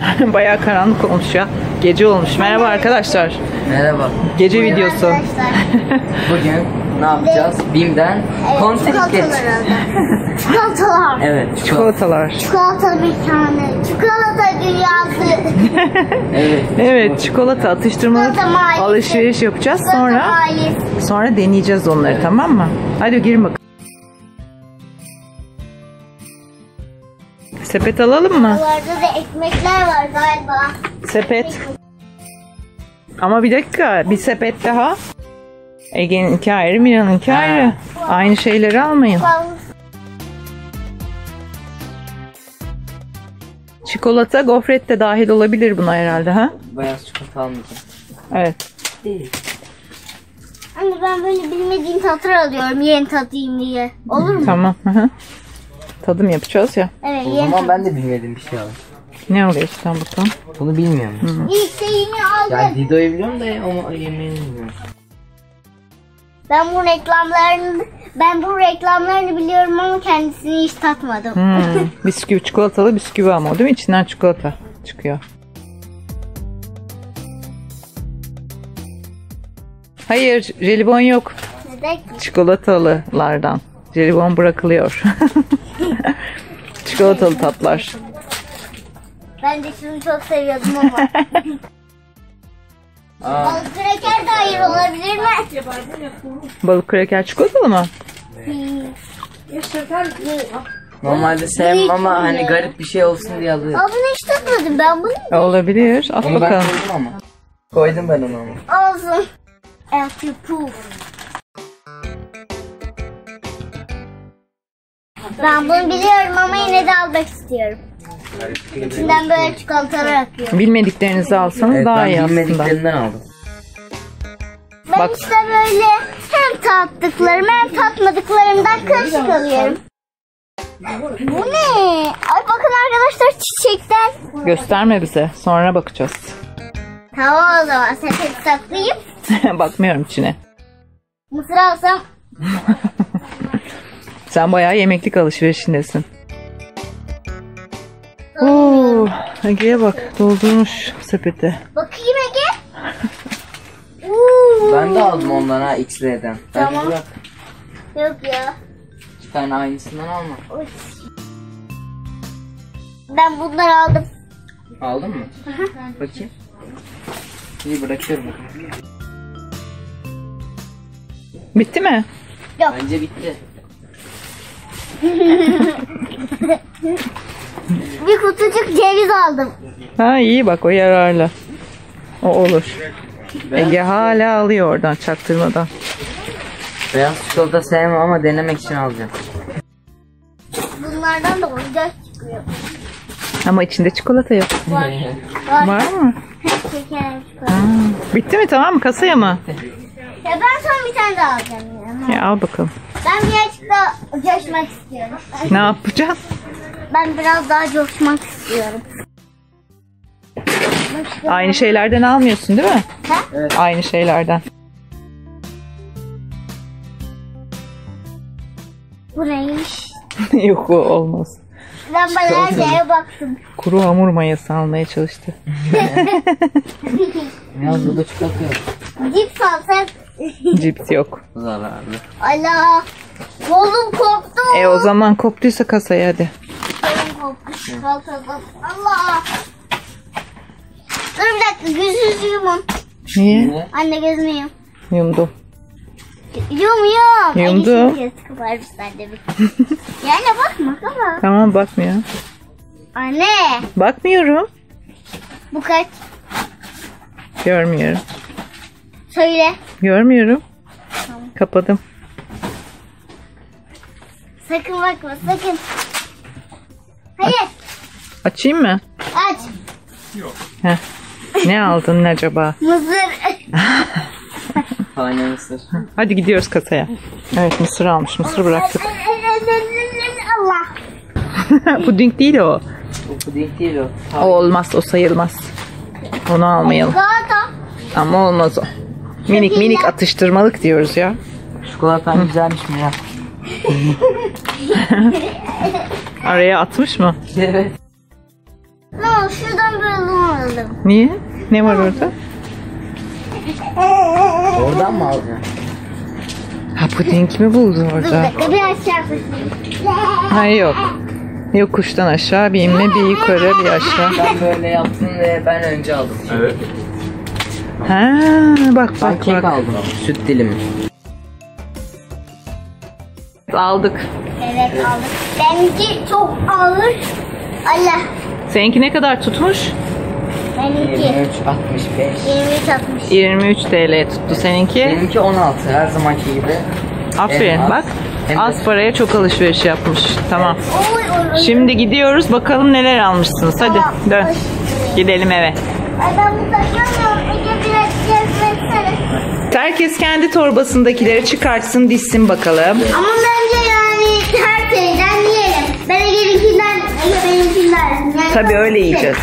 Bayağı karanlık olmuş ya. Gece olmuş. Merhaba arkadaşlar. Merhaba. Gece videosu. Arkadaşlar. Bugün ne yapacağız? Bim'den Evet, konfeti. çikolatalar aldım. Çikolatalar. Evet. Çikolata. Çikolatalar. Çikolata mekanı. Çikolata dünyası. Evet. Evet çikolata atıştırmalık Çikolata mahallesi. alışveriş yapacağız. Çikolata Sonra mahallesi. sonra deneyeceğiz onları tamam mı? Hadi girin bakalım. Sepet alalım mı? Buralarda da ekmekler var galiba. Sepet. Ama bir dakika bir sepet daha. Ege'ninki ayrı, Mira'nınki ayrı. Aynı şeyleri almayın. Çikolata, gofret de dahil olabilir buna herhalde ha? Beyaz çikolata almayacağım. Evet. Anne ben böyle bilmediğim tatlar alıyorum yeni tadayım diye. Olur mu? Tamam. hı hı. Tadım yapacağız ya. Evet O zaman ben de bilmediğim bir şey aldım. Ne oluyor işte bakalım. Bunu bilmiyorum. İlk şeyini aldım. Ya Dido'yu biliyorum da ama yemeğini bilmiyorum. Ben bu reklamlarını ben bu reklamlarını biliyorum ama kendisini hiç tatmadım. Hmm. bisküvi, çikolatalı bisküvi ama değil mi? İçinden çikolata çıkıyor. Hayır, jelibon yok. Neden ki? Çikolatalılardan. Jelibon bırakılıyor. Çikolatalı tatlar. Ben de şunu çok seviyordum ama. Aa, Balık kraker de hayır olabilir mi? Balık kraker çikolatalı mı? normalde sevmem ama hani garip bir şey olsun diye alıyorum. Aa bunu hiç tatmadım ben bunu. E, Olabilir. At Onu ben bakalım. koydum ama. Koydum ben onu ama. Olsun. Elfie Poof. Ben bunu biliyorum ama yine de almak istiyorum. İçinden böyle çikolatalar akıyor. Bilmediklerinizi alsanız Evet, daha ben iyi aslında. bilmediklerinden aldım. Ben Bak. işte böyle hem tattıklarım hem tatmadıklarımdan karışık alıyorum. Bu ne? Ay bakın arkadaşlar çiçekten. Gösterme bize. Sonra bakacağız. Tamam o zaman sepeti saklayayım. Bakmıyorum içine. Mısır alsam Sen bayağı yemeklik alışverişindesin. Oo, Ege'ye bak doldurmuş sepeti. bakayım Ege. Uuu. Ben de aldım ondan ha. Bence Tamam. bırak. Yok ya. Bir tane aynısından alma. Ben bunları aldım. Aldın mı? Bakayım. İyi bırakıyorum. Bitti mi? Bence bitti. Bir kutucuk ceviz aldım. Ha iyi bak o yararlı. O olur. Ege hala alıyor oradan çaktırmadan. Beyaz çikolata sevmem ama denemek için alacağım. Bunlardan da oyuncak çıkıyor. Ama içinde çikolata yok. Var. Var mı? Şeker çikolata. Bitti mi tamam mı? Kasaya mı? Ya ben son bir tane daha alacağım ya. Al bakalım. Ben birazcık daha coşmak istiyorum. Ne yapacağız? Ben biraz daha coşmak istiyorum. Aynı şeylerden almıyorsun değil mi? Ha? Aynı şeylerden. Bu neymiş? yok o olmaz. Ben bayağı şeye baktım. Kuru hamur mayası almaya çalıştı. Yalnız burada çikolata yok. Cips alsak. Cips yok. Zararlı. Allah. Kolum koptu. E o zaman koptuysa kasaya hadi. Kolum koptu. Kalkalım. Allah. Dur bir dakika gözünüzü yumun. Niye? Ne? Anne gözünü yum. Yumdu. Yum yum. Yumdu. Yani bakma baba. Tamam bakmıyor. Anne. Bakmıyorum. Bu kaç? Görmüyorum. Söyle. Görmüyorum. Kapadım. Sakın bakma sakın. Hayır. Açayım mı? Aç. Heh. Ne aldın acaba? Mısır. Tane mısır. Hadi gidiyoruz kasaya. Evet mısır almış. Mısır bıraktık. Allah. Puding değil o. Bu puding değil o. O olmaz. O sayılmaz. Onu almayalım. Ama olmaz o. Minik minik atıştırmalık diyoruz ya. Çikolatan güzelmiş mi ya? Araya atmış mı? Evet. Ne olur şuradan böyle aldım. Niye? Ne var orada? Oradan mı aldın? Ha puding mi buldun bir orada? dakika bir aşağı koşayım. Ha yok. Yokuştan aşağı bir inme bir yukarı bir aşağı. Ben böyle yaptım ve ben önce aldım. Evet. Ha bak Ben bak kek bak. aldım. Süt dilimi. Aldık. Evet aldım. Benimki çok ağır. Allah. Seninki ne kadar tutmuş? Benimki 23, 65. 23 60. 23 TL tuttu seninki. Benimki 16 her zamanki gibi. Aferin Hem az, bak. Az paraya çok alışveriş yapmış. Tamam. Oy oy oy. Şimdi gidiyoruz bakalım neler almışsınız. Hadi dön. Gidelim eve. Ay ben bu taşımıyorum. Ege biraz gezmetsene. Herkes kendi torbasındakileri çıkartsın dizsin bakalım. Ama bence yani her şeyden yiyelim. Ben Ege'ninkinden, Ege benimkinden. Yani Tabii öyle yiyeceğiz.